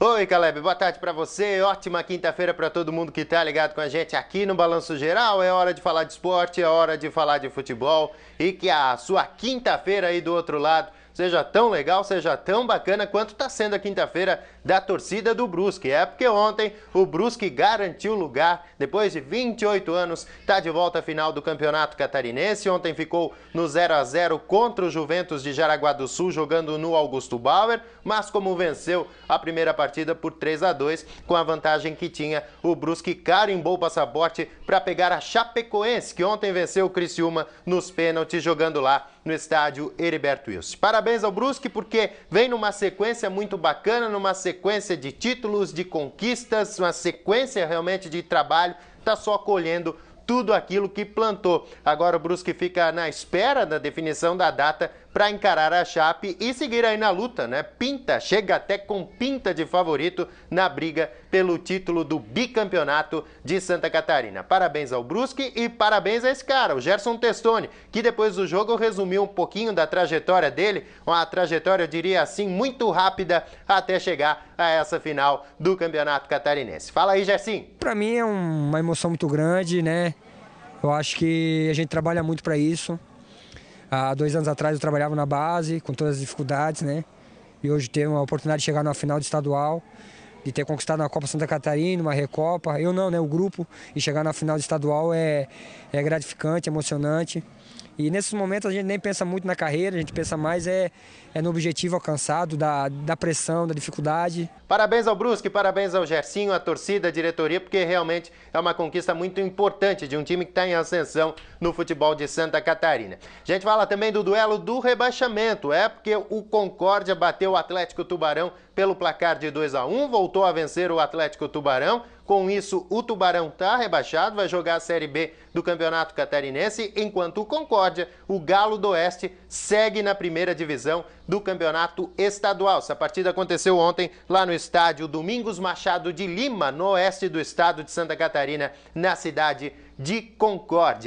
Oi, Caleb, boa tarde para você. Ótima quinta-feira para todo mundo que tá ligado com a gente aqui no Balanço Geral. É hora de falar de esporte, é hora de falar de futebol e que a sua quinta-feira aí do outro lado seja tão legal, seja tão bacana quanto está sendo a quinta-feira da torcida do Brusque. É porque ontem o Brusque garantiu lugar, depois de 28 anos, está de volta à final do Campeonato Catarinense. Ontem ficou no 0 a 0 contra o Juventus de Jaraguá do Sul, jogando no Augusto Bauer, mas como venceu a primeira partida por 3 a 2 com a vantagem que tinha, o Brusque carimbou o passaporte para pegar a Chapecoense, que ontem venceu o Criciúma nos pênaltis, jogando lá no estádio Heriberto Wilson. Parabéns ao Brusque porque vem numa sequência muito bacana, numa sequência de títulos, de conquistas, uma sequência realmente de trabalho, está só colhendo tudo aquilo que plantou. Agora o Brusque fica na espera da definição da data para encarar a Chape e seguir aí na luta, né? Pinta, chega até com pinta de favorito na briga pelo título do bicampeonato de Santa Catarina. Parabéns ao Brusque e parabéns a esse cara, o Gerson Testoni, que depois do jogo resumiu um pouquinho da trajetória dele, uma trajetória, eu diria assim, muito rápida até chegar a essa final do Campeonato Catarinense. Fala aí, Gerson. Para mim é uma emoção muito grande, né? Eu acho que a gente trabalha muito para isso. Há dois anos atrás eu trabalhava na base, com todas as dificuldades, né? E hoje ter uma oportunidade de chegar na final de estadual, de ter conquistado a Copa Santa Catarina, uma Recopa, eu não, né? O grupo, e chegar na final de estadual é, é gratificante, emocionante. E nesses momentos a gente nem pensa muito na carreira, a gente pensa mais é, é no objetivo alcançado, da, da pressão, da dificuldade. Parabéns ao Brusque, parabéns ao Gersinho, à torcida, à diretoria, porque realmente é uma conquista muito importante de um time que está em ascensão no futebol de Santa Catarina. A gente fala também do duelo do rebaixamento, é porque o Concórdia bateu o Atlético Tubarão pelo placar de 2 a 1 voltou a vencer o Atlético Tubarão. Com isso, o Tubarão está rebaixado, vai jogar a Série B do Campeonato Catarinense, enquanto o Concórdia, o Galo do Oeste, segue na primeira divisão do Campeonato Estadual. Essa partida aconteceu ontem lá no estádio Domingos Machado de Lima, no oeste do estado de Santa Catarina, na cidade de Concórdia.